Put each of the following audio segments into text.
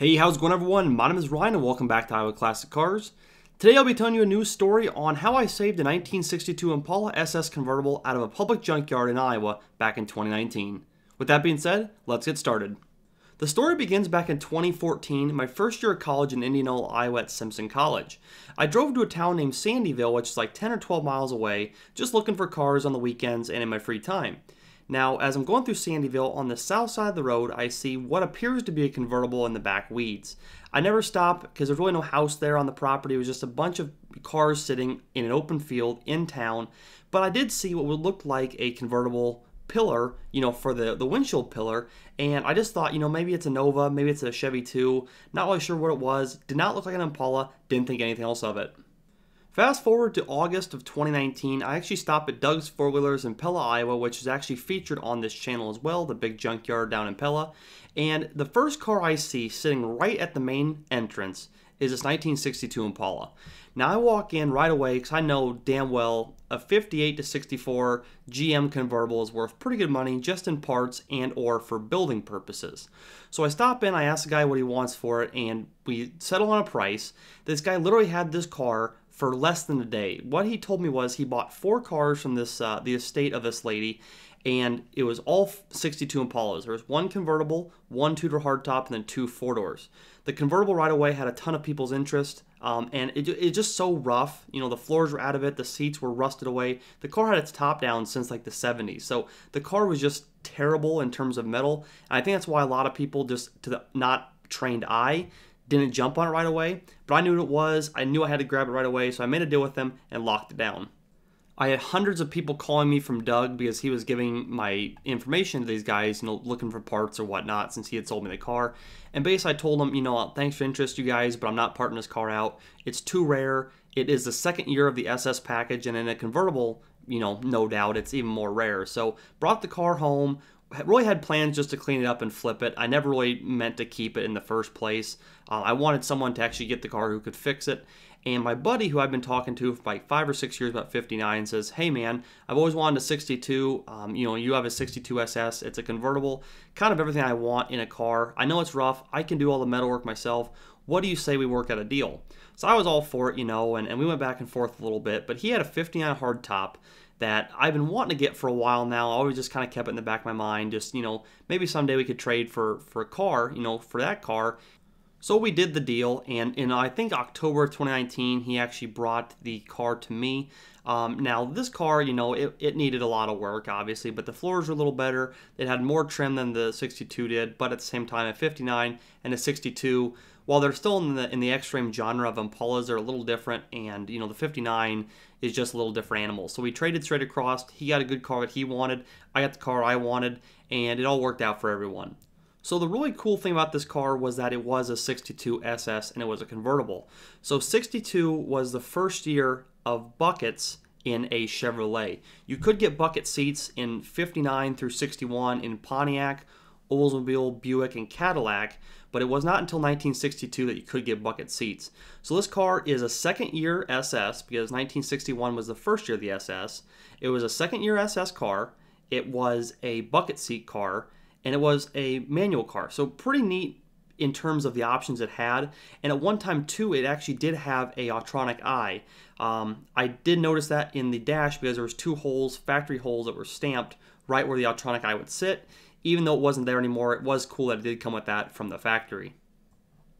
Hey, how's it going everyone? My name is Ryan and welcome back to Iowa Classic Cars. Today I'll be telling you a news story on how I saved a 1962 Impala SS convertible out of a public junkyard in Iowa back in 2019. With that being said, let's get started. The story begins back in 2014, my first year of college in Indianola, Iowa at Simpson College. I drove to a town named Sandyville, which is like 10 or 12 miles away, just looking for cars on the weekends and in my free time. Now, as I'm going through Sandyville, on the south side of the road, I see what appears to be a convertible in the back weeds. I never stop because there's really no house there on the property. It was just a bunch of cars sitting in an open field in town. But I did see what would look like a convertible pillar, you know, for the, the windshield pillar. And I just thought, you know, maybe it's a Nova, maybe it's a Chevy 2. Not really sure what it was. Did not look like an Impala. Didn't think anything else of it. Fast forward to August of 2019, I actually stopped at Doug's Four Wheelers in Pella, Iowa, which is actually featured on this channel as well, the big junkyard down in Pella. And the first car I see sitting right at the main entrance is this 1962 Impala. Now I walk in right away because I know damn well a 58 to 64 GM convertible is worth pretty good money just in parts and or for building purposes. So I stop in, I ask the guy what he wants for it, and we settle on a price. This guy literally had this car for less than a day. What he told me was he bought four cars from this uh, the estate of this lady, and it was all 62 Impalas. There was one convertible, one two-door hardtop, and then two four doors. The convertible right away had a ton of people's interest, um, and it, it's just so rough. You know, the floors were out of it, the seats were rusted away. The car had its top down since like the 70s, so the car was just terrible in terms of metal. And I think that's why a lot of people just to the not trained eye didn't jump on it right away, but I knew what it was. I knew I had to grab it right away, so I made a deal with them and locked it down. I had hundreds of people calling me from Doug because he was giving my information to these guys, you know, looking for parts or whatnot since he had sold me the car. And basically, I told them, you know, thanks for interest, you guys, but I'm not parting this car out. It's too rare. It is the second year of the SS package, and in a convertible, you know, no doubt, it's even more rare. So, brought the car home really had plans just to clean it up and flip it. I never really meant to keep it in the first place. Uh, I wanted someone to actually get the car who could fix it. And my buddy, who I've been talking to for like five or six years about 59, says, "Hey man, I've always wanted a 62. Um, you know, you have a 62 SS. It's a convertible, kind of everything I want in a car. I know it's rough. I can do all the metalwork myself. What do you say we work out a deal?" So I was all for it, you know, and, and we went back and forth a little bit. But he had a 59 hardtop that I've been wanting to get for a while now. I always just kind of kept it in the back of my mind. Just, you know, maybe someday we could trade for, for a car, you know, for that car. So we did the deal, and in I think October 2019, he actually brought the car to me. Um, now, this car, you know, it, it needed a lot of work, obviously, but the floors were a little better. It had more trim than the 62 did, but at the same time, a 59 and a 62 while they're still in the in the extreme genre of Impalas, they're a little different, and you know the 59 is just a little different animal. So we traded straight across. He got a good car that he wanted. I got the car I wanted, and it all worked out for everyone. So the really cool thing about this car was that it was a 62 SS and it was a convertible. So 62 was the first year of buckets in a Chevrolet. You could get bucket seats in 59 through 61 in Pontiac Oldsmobile, Buick, and Cadillac, but it was not until 1962 that you could get bucket seats. So this car is a second year SS because 1961 was the first year of the SS. It was a second year SS car. It was a bucket seat car, and it was a manual car. So pretty neat in terms of the options it had. And at one time too, it actually did have a Autronic eye. Um, I did notice that in the dash because there was two holes, factory holes that were stamped right where the Autronic eye would sit even though it wasn't there anymore, it was cool that it did come with that from the factory.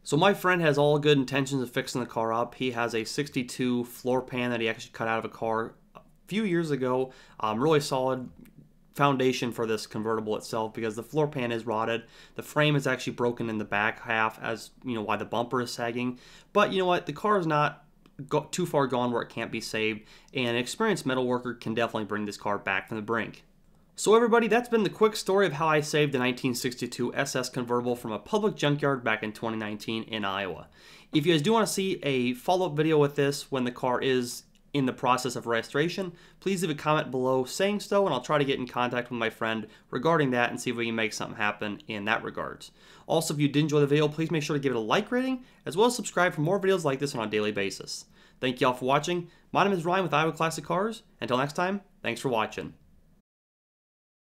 So my friend has all good intentions of fixing the car up. He has a 62 floor pan that he actually cut out of a car a few years ago. Um, really solid foundation for this convertible itself because the floor pan is rotted. The frame is actually broken in the back half as, you know, why the bumper is sagging. But you know what? The car is not too far gone where it can't be saved. And an experienced metal worker can definitely bring this car back from the brink. So everybody, that's been the quick story of how I saved the 1962 SS convertible from a public junkyard back in 2019 in Iowa. If you guys do want to see a follow-up video with this when the car is in the process of restoration, please leave a comment below saying so, and I'll try to get in contact with my friend regarding that and see if we can make something happen in that regards. Also, if you did enjoy the video, please make sure to give it a like rating, as well as subscribe for more videos like this on a daily basis. Thank you all for watching. My name is Ryan with Iowa Classic Cars. Until next time, thanks for watching.